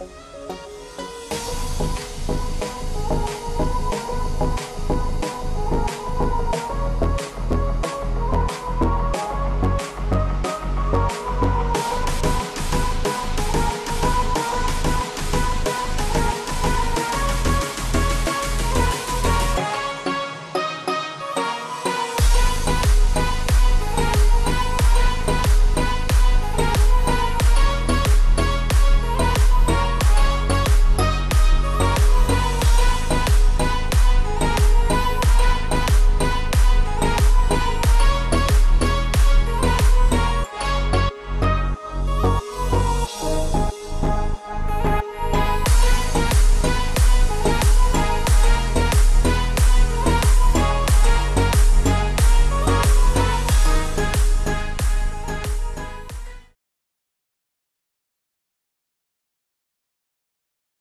com